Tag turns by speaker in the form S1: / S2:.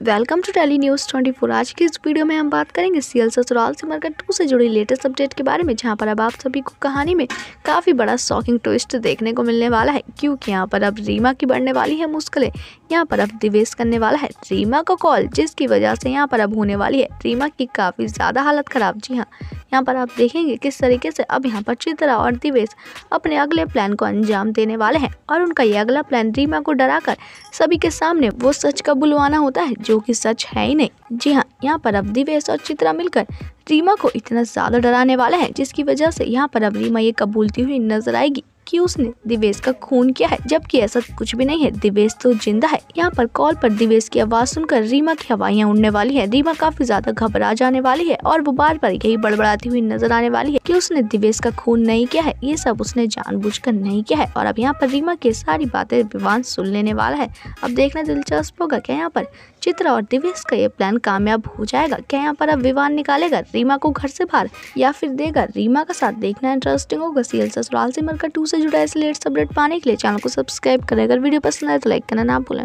S1: Welcome to tele news 24 आज की इस वीडियो में हम बात करेंगे सीएल ससुराल सिमर का टू से जुड़ी लेटेस्ट अपडेट के बारे में, जहाँ पर अब आप सभी को कहानी में काफ़ी बड़ा शॉकिंग ट्विस्ट देखने को मिलने वाला है। क्योंकि यहाँ पर अब रीमा की बढ़ने वाली है मुश्किलें, यहाँ पर अब दिवेश करने वाला है रीमा का कॉल जिसकी वजह से यहाँ पर अब होने वाली है रीमा की काफ़ी ज़्यादा हालत ख़राब। जी हाँ यहाँ पर आप देखेंगे किस तरीके से अब यहाँ पर चित्रा और दिवेश अपने अगले प्लान को अंजाम देने वाले हैं और उनका ये अगला प्लान रीमा को डराकर सभी के सामने वो सच का बुलवाना होता है जो कि सच है ही नहीं। जी हाँ यहाँ पर अब दिवेश और चित्रा मिलकर रीमा को इतना ज़्यादा डराने वाला है, जिसकी वजह से यहाँ पर अब रीमा ये कबूलती हुई नज़र आएगी। कि उसने दिवेश का खून किया है, जबकि ऐसा कुछ भी नहीं है। दिवेश तो ज़िंदा है। यहाँ पर कॉल पर दिवेश की आवाज़ सुनकर रीमा की हवाइयाँ उड़ने वाली है। रीमा काफ़ी ज़्यादा घबरा जाने वाली है और वो बार बार यही बड़बड़ाती हुई नज़र आने वाली है कि उसने दिवेश का खून नहीं किया है। ये सब उसने जानबूझकर नहीं किया है और अब यहाँ पर रीमा की सारी बातें विवान सुन लेने वाला है। अब देखना दिलचस्प होगा क्या यहाँ पर चित्रा और दिवेश का ये प्लान कामयाब हो जाएगा? क्या यहाँ पर अब विवान निकालेगा? रीमा को घर से बाहर या फिर देगा? रीमा का साथ देखना इंटरेस्टिंग होगा। सीएल ससुराल से मरकर टू से जुड़ा ऐसे लेटेस्ट अपडेट पाने के लिए चैनल को सब्सक्राइब करें। अगर वीडियो पसंद आए तो लाइक करना ना भूलें।